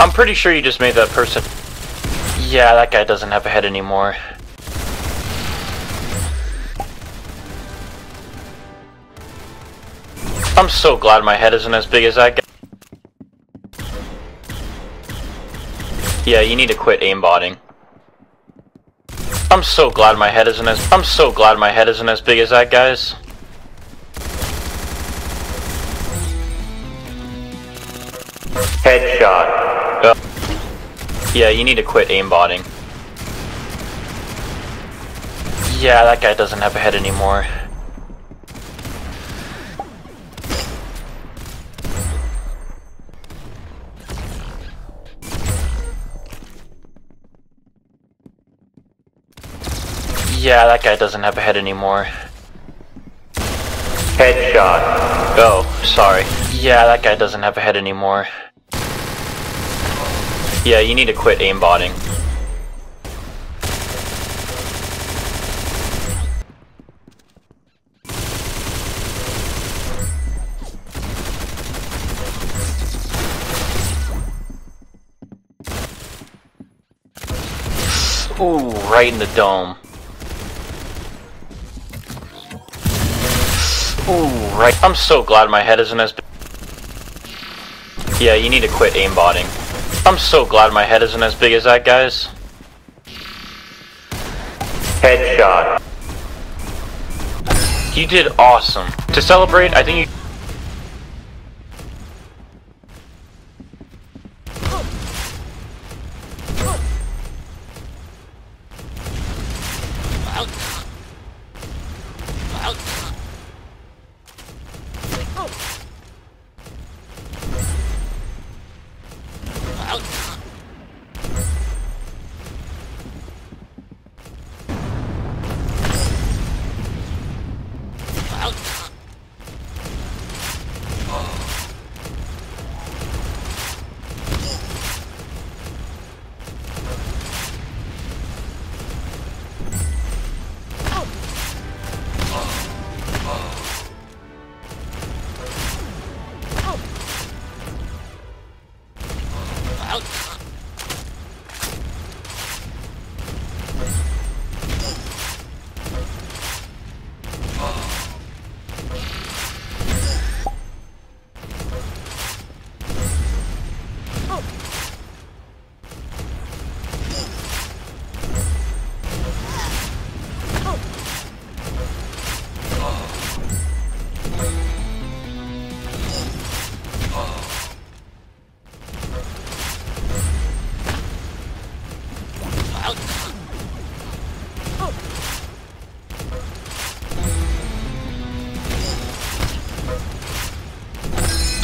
I'm pretty sure you just made that person. Yeah, that guy doesn't have a head anymore. I'm so glad my head isn't as big as that guy. Yeah, you need to quit aimbotting. I'm so glad my head isn't as- I'm so glad my head isn't as big as that guy's. Yeah, you need to quit aimbotting. Yeah, that guy doesn't have a head anymore. Yeah, that guy doesn't have a head anymore. Headshot. Oh, sorry. Yeah, that guy doesn't have a head anymore. Yeah, you need to quit aimbotting. Ooh, right in the dome. Ooh, right. I'm so glad my head isn't as big. Yeah, you need to quit aimbotting. I'm so glad my head isn't as big as that guy's. Headshot. You did awesome. To celebrate, I think you...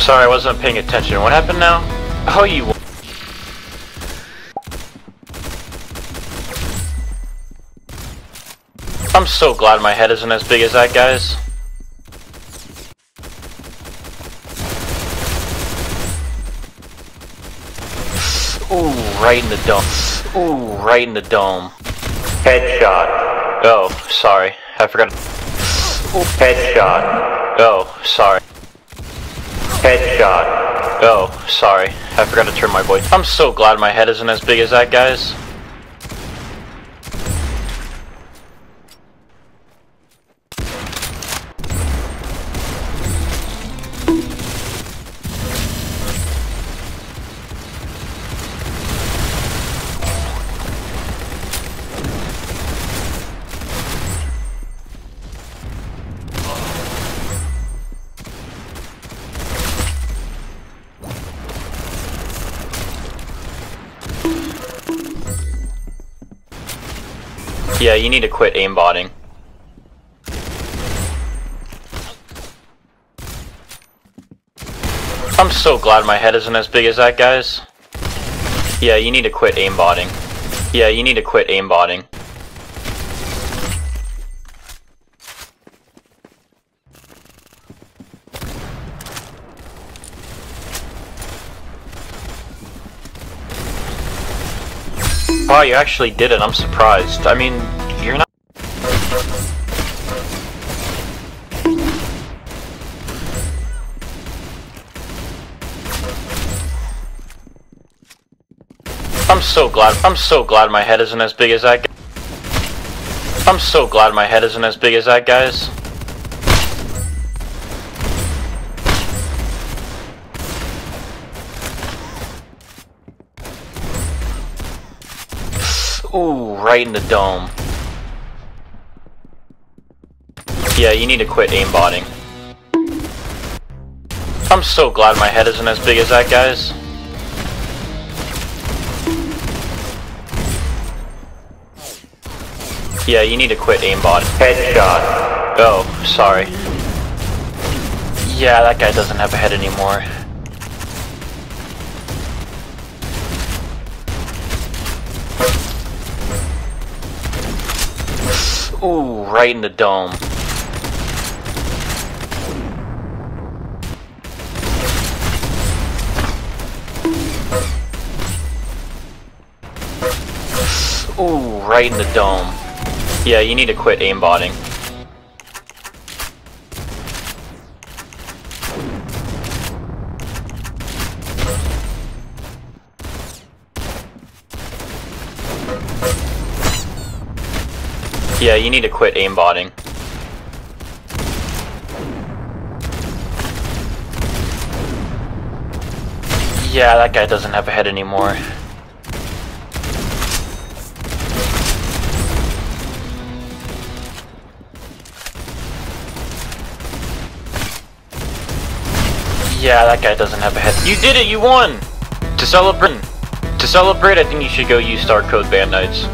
Sorry, I wasn't paying attention. What happened now? Oh, you... I'm so glad my head isn't as big as that guy's. Ooh, right in the dome. Ooh, right in the dome. Headshot. Oh, sorry. I forgot. Headshot. Oh, sorry. Headshot. Oh, sorry. I forgot to turn my voice. I'm so glad my head isn't as big as that guy's. Yeah, you need to quit aimbotting. I'm so glad my head isn't as big as that guy's. Yeah, you need to quit aimbotting. Yeah, you need to quit aimbotting. Wow, you actually did it. I'm surprised. I mean, you're not. I'm so glad. I'm so glad my head isn't as big as that. I'm so glad my head isn't as big as that guy's. Ooh, right in the dome. Yeah, you need to quit aimbotting. I'm so glad my head isn't as big as that guy's. Yeah, you need to quit aimbotting. Headshot. Oh, sorry. Yeah, that guy doesn't have a head anymore. Ooh, right in the dome. Ooh, right in the dome. Yeah, you need to quit aimbotting. Yeah, you need to quit aimbotting. Yeah, that guy doesn't have a head anymore. Yeah, that guy doesn't have a head. You did it! You won! To celebrate, to celebrate, I think you should go use Star Code Band Knights.